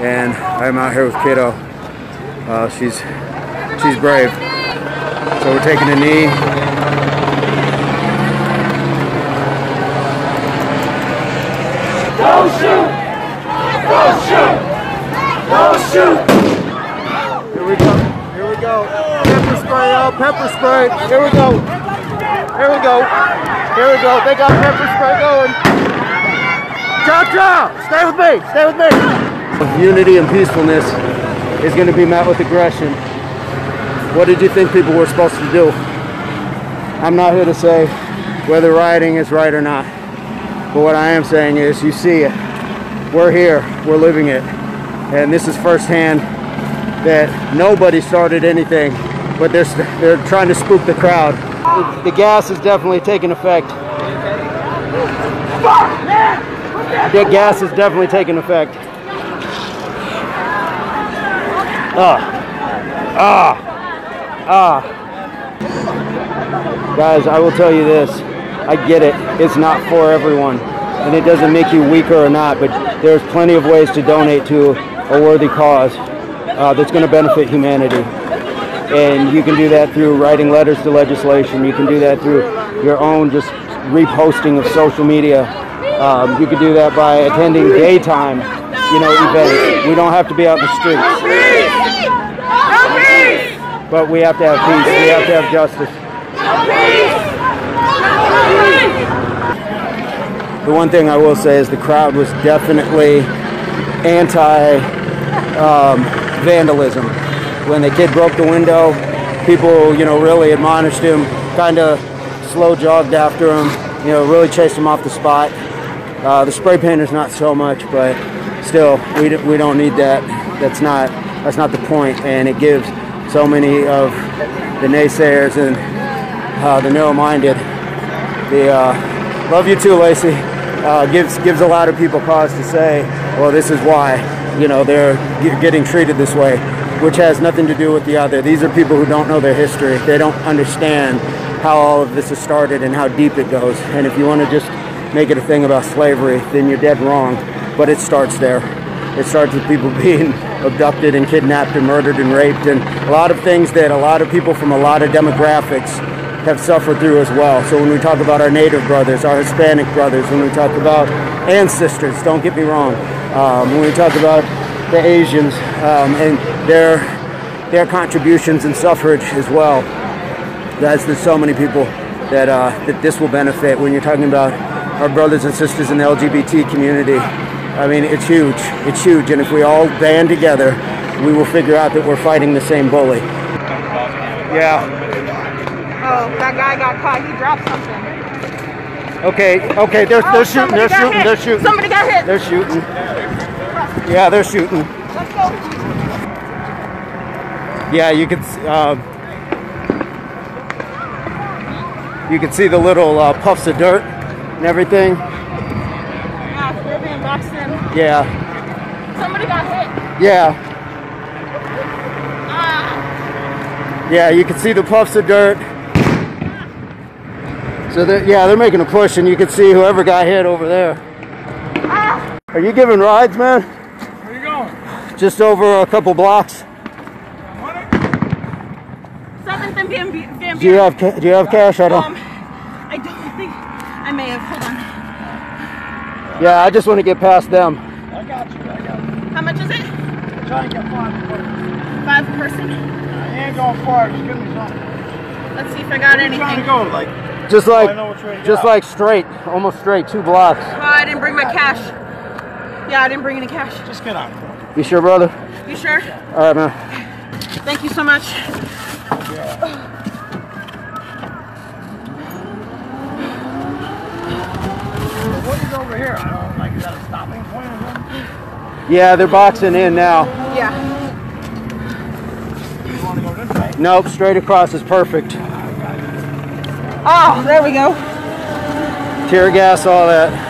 and I'm out here with Kiddo. Uh, she's she's brave. So we're taking a knee. Don't shoot! Don't shoot! Don't shoot! Here we go. Here we go. Pepper spray, oh, pepper spray. Here we go. Here we go. Here we go. They got pepper spray going. Cha cha! Stay with me. Stay with me. Unity and peacefulness is going to be met with aggression. What did you think people were supposed to do? I'm not here to say whether rioting is right or not. But what I am saying is, you see it. We're here. We're living it. And this is firsthand that nobody started anything, but they're, they're trying to spook the crowd. The, the gas is definitely taking effect. The gas is definitely taking effect. Ah. Ah. Ah. Guys, I will tell you this. I get it. It's not for everyone. And it doesn't make you weaker or not, but there's plenty of ways to donate to a worthy cause uh, that's going to benefit humanity. And you can do that through writing letters to legislation. You can do that through your own just reposting of social media. Um, you can do that by attending daytime, you know, events. We don't have to be out in the streets. But we have to have peace. We have to have justice. The one thing I will say is the crowd was definitely anti um, vandalism. When the kid broke the window, people, you know, really admonished him, kind of slow jogged after him, you know, really chased him off the spot. Uh, the spray painters not so much, but still, we, we don't need that. That's not that's not the point, and it gives so many of the naysayers and uh, the narrow-minded the uh, love you too, Lacey. Uh, gives gives a lot of people cause to say, well, this is why you know they're ge- getting treated this way, which has nothing to do with the other. These are people who don't know their history. They don't understand how all of this has started and how deep it goes. And if you want to just make it a thing about slavery, then you're dead wrong. But it starts there. It starts with people being abducted and kidnapped and murdered and raped, and a lot of things that a lot of people from a lot of demographics have suffered through as well. So when we talk about our Native brothers, our Hispanic brothers, when we talk about and sisters, don't get me wrong, um, when we talk about the Asians um, and their their contributions and suffrage as well, guys, there's so many people that uh, that this will benefit. When you're talking about our brothers and sisters in the LGBT community, I mean, it's huge. It's huge, and if we all band together, we will figure out that we're fighting the same bully. Yeah. Oh, that guy got caught. He dropped something. Okay, okay, they're, Oh, they're shooting, they're shooting, hit. they're shooting. Somebody got hit. They're shooting. Yeah, they're shooting. Let's go. Yeah, you can, s- uh, you can see the little uh, puffs of dirt and everything. Yeah, we're being boxed in. Yeah, Somebody got hit. yeah, Ah, yeah, you can see the puffs of dirt. So they're, yeah, they're making a push and you can see whoever got hit over there. ah. Are you giving rides, man? Where you going? Just over a couple blocks. Seventh and Van Van Do you have, do you have cash? I don't. Um, I don't think I may have. Hold on. Yeah, I just want to get past them. I got you. I got you. How much is it? Try and get five. but Five per person. I ain't going far. Just give me something. Let's see if I got Where you trying to anything. go? Like, Just oh, I like, know which way to just go. like straight, almost straight, two blocks. Oh, I didn't bring my cash. Yeah, I didn't bring any cash. just get out. You sure, brother? You sure? All right, man. Thank you so much. What is here? I don't like. Is that a stopping point or something? Yeah, they're boxing in now. Yeah. You want to go this way? Nope, straight across is perfect. Oh, there we go. Tear gas, all that.